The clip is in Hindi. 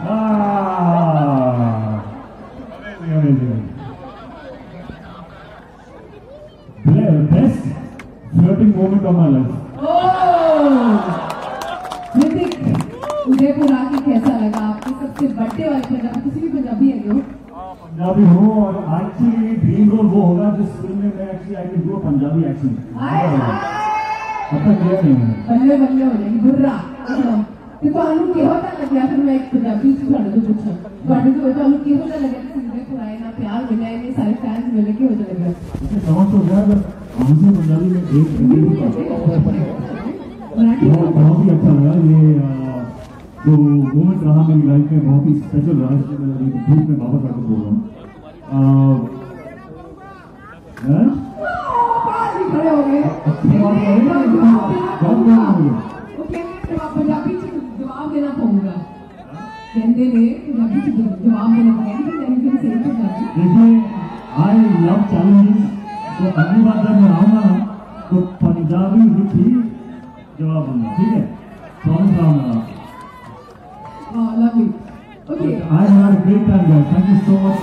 ah, amazing, amazing. Be- Best flirting moment of my life. कैसा लगा आपके सबसे बर्थडे भी है पंजाबी हूँ और एक्चुअली ड्रीम रोल वो होगा जिस फ़िल्म में मैं actually I can do Punjabi action बल्ले बल्ले हो जाएगी बुर्रा ਤੇ ਤੁਹਾਨੂੰ ਕਿਹੋ ਜਿਹਾ ਲੱਗਿਆ ਫਿਰ ਮੈਂ ਇੱਕ ਪੰਜਾਬੀ ਚ ਤੁਹਾਡੇ ਤੋਂ ਪੁੱਛਾਂ ਤੁਹਾਡੇ ਤੋਂ ਤੁਹਾਨੂੰ ਕਿਹੋ ਜਿਹਾ ਲੱਗਿਆ ਸਿੰਗਰ ਪੁਰਾਏ ਨਾਲ ਪਿਆਰ ਮਿਲਿਆ ਇਹਨੇ ਸਾਰੇ ਫੈਨਸ ਮਿਲੇ ਕਿਹੋ ਜਿਹਾ ਲੱਗਿਆ ਸਮਝ ਹੋ ਗਿਆ बस मुझे पंजाबी में एक बहुत बहुत ही अच्छा लगा ये जो मोमेंट रहा मेरी लाइफ में बहुत ही स्पेशल रहा धूप में वापस आकर बोल रहा हूँ खड़े हो गए जवाब देना पाऊँगा कहते ने पंजाबी जवाब देना पाएगा तो अगली बार जब मैं आऊँगा ना तो पंजाबी विथ ही जवाब दूँगा ठीक है प्रॉमिस आऊँगा love I have great time thank you so much